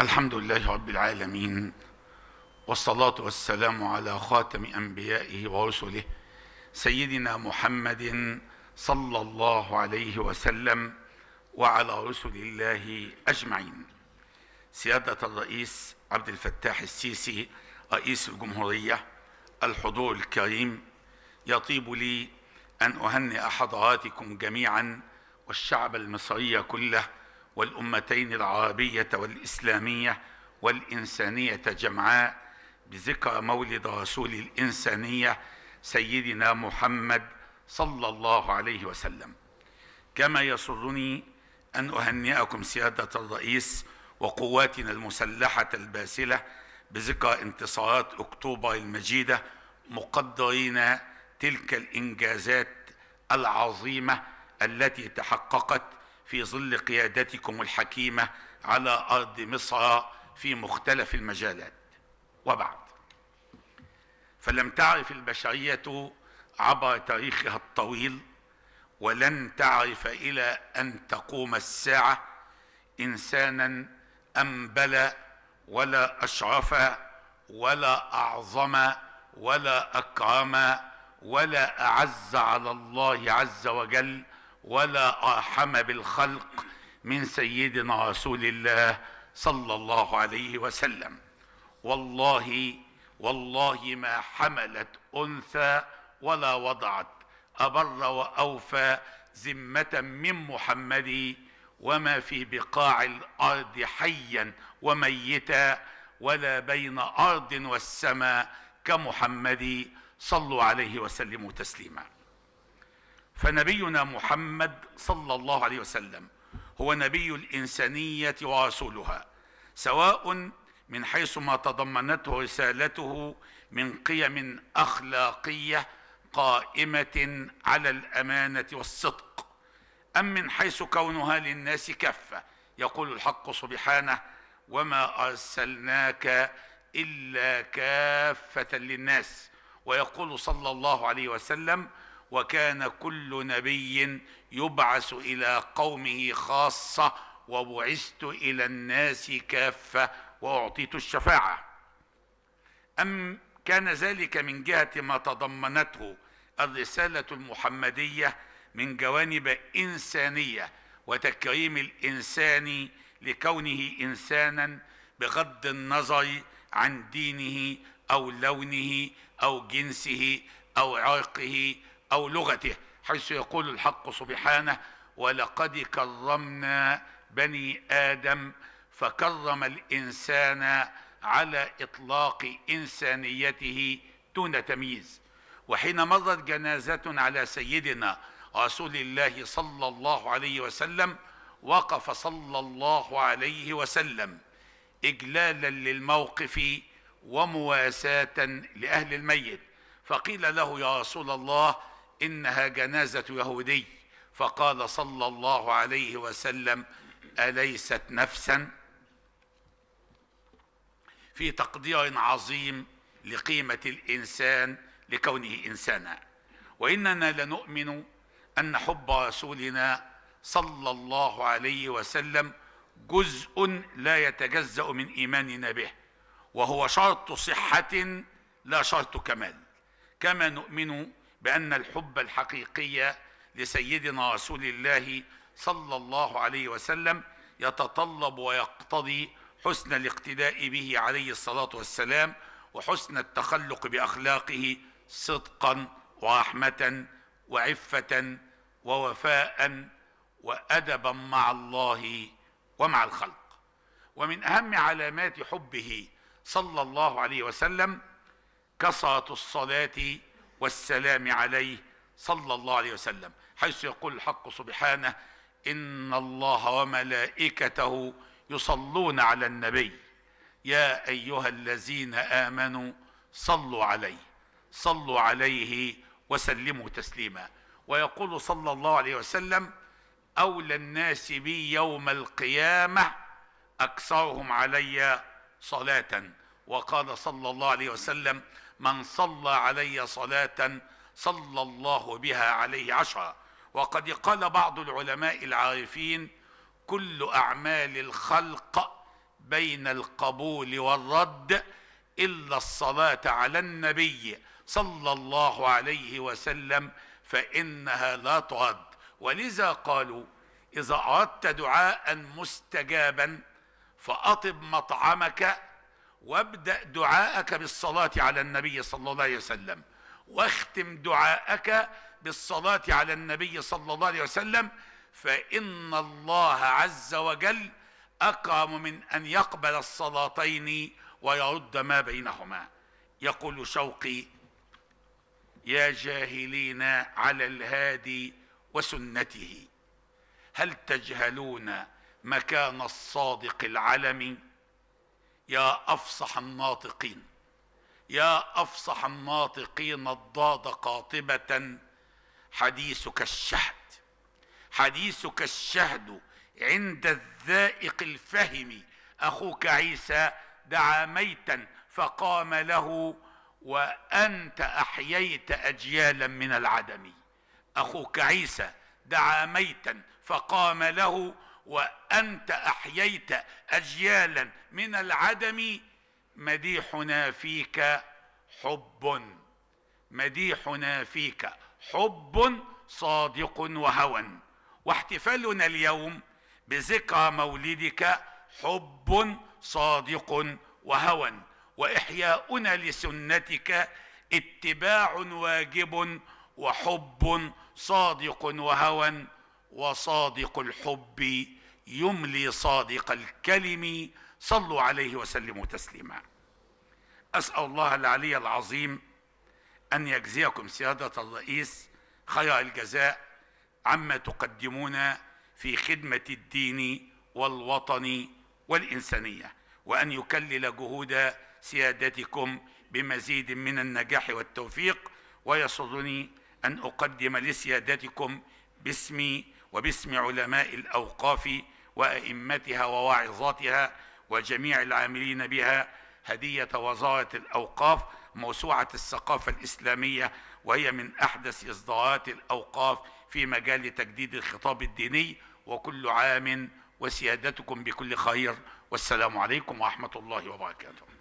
الحمد لله رب العالمين والصلاة والسلام على خاتم أنبيائه ورسله سيدنا محمد صلى الله عليه وسلم وعلى رسل الله أجمعين. سيادة الرئيس عبد الفتاح السيسي رئيس الجمهورية الحضور الكريم يطيب لي أن أهنئ حضراتكم جميعا والشعب المصري كله والأمتين العربية والإسلامية والإنسانية جمعاء بذكرى مولد رسول الإنسانية سيدنا محمد صلى الله عليه وسلم. كما يسرني أن أهنئكم سيادة الرئيس وقواتنا المسلحة الباسلة بذكرى انتصارات أكتوبر المجيدة مقدرين تلك الإنجازات العظيمة التي تحققت في ظل قيادتكم الحكيمة على أرض مصر في مختلف المجالات. وبعد فلم تعرف البشرية عبر تاريخها الطويل ولن تعرف إلى أن تقوم الساعة إنسانا أنبل ولا أشرف ولا أعظم ولا أكرم ولا أعز على الله عز وجل ولا أرحم بالخلق من سيدنا رسول الله صلى الله عليه وسلم. والله والله ما حملت أنثى ولا وضعت أبر وأوفى ذمة من محمد وما في بقاع الأرض حيا وميتا ولا بين أرض والسماء كمحمد صلوا عليه وسلموا تسليما. فنبينا محمد صلى الله عليه وسلم هو نبي الإنسانية ورسولها سواء من حيث ما تضمنته رسالته من قيم أخلاقية قائمة على الأمانة والصدق أم من حيث كونها للناس كافة يقول الحق سبحانه وما أرسلناك إلا كافة للناس ويقول صلى الله عليه وسلم وكان كل نبي يبعث إلى قومه خاصة وبعثت إلى الناس كافة وأعطيت الشفاعة. أم كان ذلك من جهة ما تضمنته الرسالة المحمدية من جوانب إنسانية وتكريم الإنسان لكونه إنسانا بغض النظر عن دينه أو لونه أو جنسه أو عرقه أو لغته حيث يقول الحق سبحانه ولقد كرمنا بني آدم فكرم الإنسان على إطلاق إنسانيته دون تمييز وحين مرت جنازة على سيدنا رسول الله صلى الله عليه وسلم وقف صلى الله عليه وسلم إجلالا للموقف ومواساة لأهل الميت. فقيل له يا رسول الله إنها جنازة يهودي. فقال صلى الله عليه وسلم أليست نفسا؟ في تقدير عظيم لقيمة الإنسان لكونه إنسانا. وإننا لنؤمن أن حب رسولنا صلى الله عليه وسلم جزء لا يتجزأ من إيماننا به وهو شرط صحة لا شرط كمال. كما نؤمن بأن الحب الحقيقي لسيدنا رسول الله صلى الله عليه وسلم يتطلب ويقتضي حسن الاقتداء به عليه الصلاة والسلام وحسن التخلق بأخلاقه صدقا ورحمة وعفة ووفاء وأدبا مع الله ومع الخلق. ومن أهم علامات حبه صلى الله عليه وسلم كثرة الصلاة والسلام عليه صلى الله عليه وسلم حيث يقول الحق سبحانه إن الله وملائكته يصلون على النبي. يا أيها الذين آمنوا صلوا عليه صلوا عليه وسلموا تسليما. ويقول صلى الله عليه وسلم أولى الناس بي يوم القيامة أكثرهم علي صلاة. وقال صلى الله عليه وسلم من صلى علي صلاة صلى الله بها عليه عشرة. وقد قال بعض العلماء العارفين كل أعمال الخلق بين القبول والرد إلا الصلاة على النبي صلى الله عليه وسلم فإنها لا ترد ولذا قالوا إذا أردت دعاء مستجابا فأطب مطعمك وابدأ دعاءك بالصلاة على النبي صلى الله عليه وسلم. واختم دعاءك بالصلاة على النبي صلى الله عليه وسلم. فإن الله عز وجل اكرم من أن يقبل الصلاتين ويرد ما بينهما. يقول شوقي يا جاهلين على الهادي وسنته هل تجهلون مكان الصادق العلمي يا أفصح الناطقين يا أفصح الناطقين الضاد قاطبة حديثك الشهد حديثك الشهد عند الذائق الفهم أخوك عيسى دعا ميتا فقام له وأنت أحييت أجيالا من العدم أخوك عيسى دعا ميتا فقام له وأنت أحييت أجيالا من العدم مديحنا فيك حب. مديحنا فيك حب صادق وهوى. واحتفالنا اليوم بذكرى مولدك حب صادق وهوى. وإحياؤنا لسنتك اتباع واجب وحب صادق وهوى. وصادق الحب يملي صادق الكلم صلوا عليه وسلموا تسليما. أسأل الله العلي العظيم أن يجزيكم سيادة الرئيس خير الجزاء عما تقدمون في خدمة الدين والوطن والإنسانية وأن يكلل جهود سيادتكم بمزيد من النجاح والتوفيق ويسرني أن أقدم لسيادتكم باسمي وباسم علماء الأوقاف وأئمتها وواعظاتها وجميع العاملين بها هدية وزارة الأوقاف موسوعة الثقافة الإسلامية وهي من أحدث إصدارات الأوقاف في مجال تجديد الخطاب الديني وكل عام وسيادتكم بكل خير والسلام عليكم ورحمة الله وبركاته.